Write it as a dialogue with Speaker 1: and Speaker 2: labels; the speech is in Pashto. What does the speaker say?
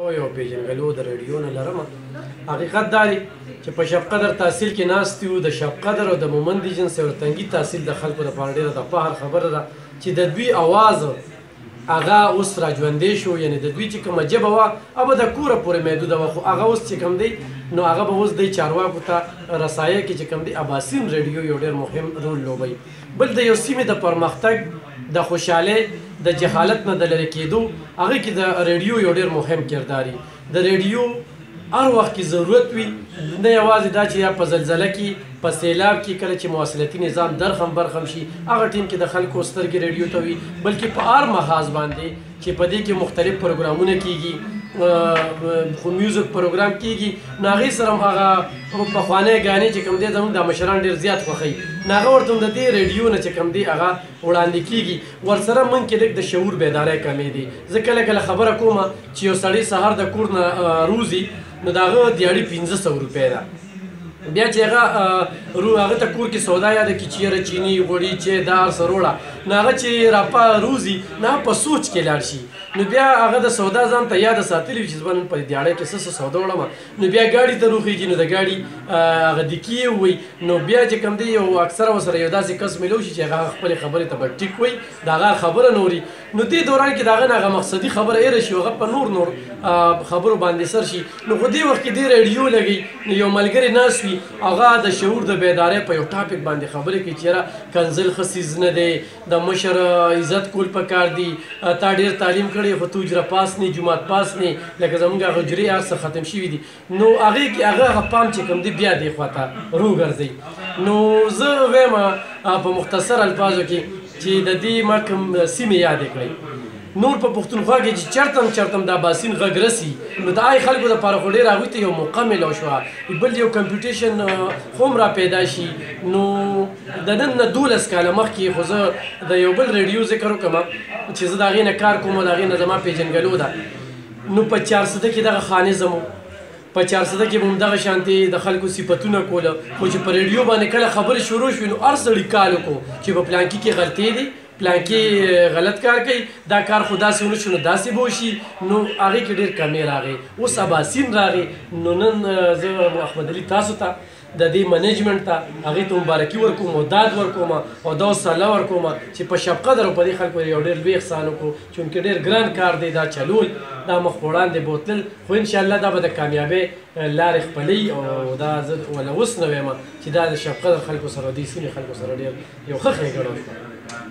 Speaker 1: او یو پیژنګلو د رادیو نه لرم حقیقت دا دی چې په شپ قدر تحصیل کې ناست یو د شپ قدر او د مومند جنس او تنګي تحصیل د خلکو لپاره ډیره د فهر خبره ده چې د دوی اواز هغه اوس را ژوندې شو یعنی د دوی چې کومه جبه وه هغه د کوره پورې محدوده وه خو هغه اوس چې کوم دی نو هغه به اوس د چارواکو ته رسایه کې چې کوم دی اباسین رادیو یو ډیر مهم رول لوبوي بل د یو سیمې د پرمختګ، د خوشحالۍ، د جهالت نه د لرې کېدو هغه کې د رېډیو یو ډېر مهم کردار وي. د رېډیو هر وخت کې ضرورت وي، نه یوازې دا چې یا په زلزله کې، په سېلاب کې کله چې مواصلاتي نظام درخم برخم شي هغه ټېم کې د خلکو سترګې رېډیو ته وي، بلکې په هر محاذ باندې چی په دی کی مختلف پروګرامونه کیږی خو میوزک پروګرام کیږی نو هغی سره هم هغه پخوانی ګانی چی کوم دی زموږ دا مشران ډیر زیات خوښی نو هغه ورته هم د دی ریډیو نه چی کوم دی هغه وړاندی کیږی ورسره موږ کی لږ د شعور بیداری کمی دی زه کله کله خبره کوم چی یو سړی سهار د کور نه روزی نو د هغه دیاړی پنځه سوه روپی ده بیا چې هغه رو هغه ته کور کې سودا یاد کی چیرې چینی غوړي چې دار سروړه ناغه چې راپا روزي نه په سوچ کې لاړ شي نو بیا هغه د سودا ځان ته یاد ساتلی چې ځبن په دیاړه کې سس سودا وړم نو بیا گاډي ته روخي جن د گاډي هغه د کی وي نو بیا چې کم دی او اکثره وسره یو داسې کس ملو شي چې هغه خپل خبره ته ټیک وي دا خبره نوري نو دې دوران کې داغه ناغه مقصدي خبره ایره شي هغه په نور نور خبرو باندې سر شي نو خو دې وخت کې دې رادیو لګي نو یو ملګری ناس وي هغه د شعور د بیدارۍ په یو ټاپک باندې خبرې کوي چې را کنزل خصیز نه دی د مشر عزت کول پکار دی تا ډیر تعلیم کړی خو تو جره پاس نه جمعات پاس نه لکه زمونږ غجری ارسه ختم شي دي نو هغه کې هغه هغه پام چې کوم دی بیا دی خواته رو ګرځي نو زه وایم په مختصر الفاظو کې چې د دې ما کوم سیمه یاد کړی نور په پښتونخوا کې چې چرتم چرتم دا باسین غګرسي نو دا خلکو د پاره خوري راغوي ته یو مکمل او شو بل یو کمپټیشن هم را پیدا شي نو د نن نه دولس کاله مخکې خو زه د یو بل ریډیو ذکر وکم چې زه دا غینه کار کوم دا غینه زما پیژنګلو ده نو په چارسده کې دغه خانزم وو په چارسده کې به هم دغه شانتې د خلکو صفتونه کوله خو چې په ریډیو باندې کله خبرې شروع شوې نو هر سړي کال وکړو چې په پلانکي کې غلطې دي پلانکي غلط کار کوي دا کار خو داسې ونه شو نو داسې به وشي نو هغې کې ډېر کمی راغی اوس اباسین راغی نو نن زه احمد علي تاسو ته د دې منیجمنت ته هغه ته مبارکي ورکوم او داد ورکوم او دا سلا ورکوم چې په شپ قدر په دې خلکو یو ډېر لوی احسان وکړو چې ډېر ګران کار دی دا چلول دا مخ وړاندې بوتل خو ان شاء الله دا به د کامیابی لار خپلې او دا زه ولا اوس نه وایم چې دا د شپ قدر خلکو سره د سیمې خلکو سره ډېر یو ښه ښېګړه وکړه